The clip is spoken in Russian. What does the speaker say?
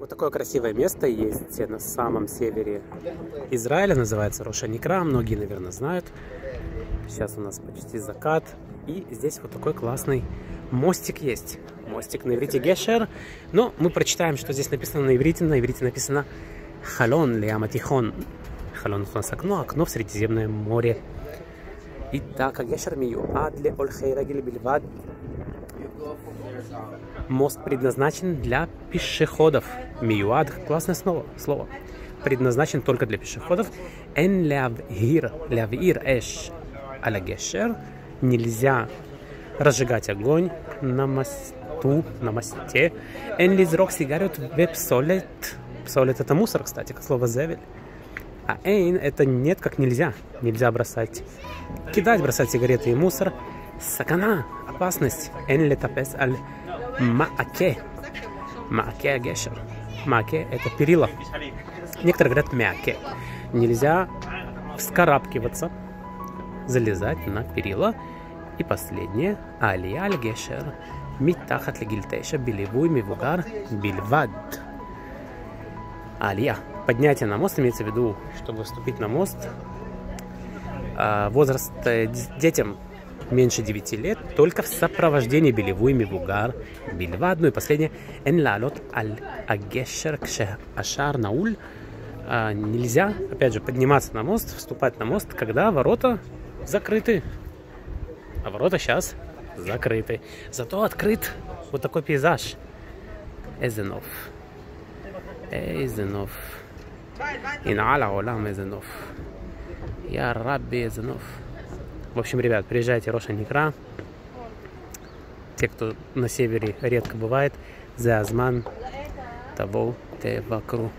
Вот такое красивое место есть на самом севере Израиля, называется Рошаникра, многие, наверное, знают. Сейчас у нас почти закат, и здесь вот такой классный мостик есть. Мостик на иврите Гешер, но мы прочитаем, что здесь написано на иврите. На иврите написано Халон Лиаматихон. Халон у нас окно, окно в Средиземное море. Итак, Гешер Мию Адле Ольхейрагиль Бильвад Мост предназначен для пешеходов. Миюад, классное слово. слово. Предназначен только для пешеходов. Эн лявир, лявир эш алягешер. Нельзя разжигать огонь на мосту, на мосте. Эн лизрок сигарет вепсолет. Псолет это мусор, кстати, как слово зевель. А эйн это нет, как нельзя. Нельзя бросать, кидать, бросать сигареты и мусор. Сакана, опасность. Эн летапес аль Мааке. Мааке гешер. Мааке – это перила. Некоторые говорят мяке. Нельзя вскарабкиваться, залезать на перила. И последнее. Алия аль гешер. Митахат легильтеша билевуй мивугар бильвад. Алия. Поднятие на мост имеется в виду, чтобы вступить на мост. А, возраст э, детям меньше 9 лет, только в сопровождении мивугар, бельва. Одно и последнее. Эн лалот аль агешер кше ашар науль. А, нельзя, опять же, подниматься на мост, вступать на мост, когда ворота закрыты. А ворота сейчас закрыты. Зато открыт вот такой пейзаж. Эзенов. Эзенов. Инала олам Эзенов. Я рабби Эзенов. В общем, ребят, приезжайте Роша Никра. Те, кто на севере редко бывает, за Азман, того, те вокруг.